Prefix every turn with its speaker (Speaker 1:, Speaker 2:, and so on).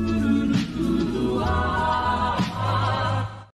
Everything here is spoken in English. Speaker 1: Mm-hmm.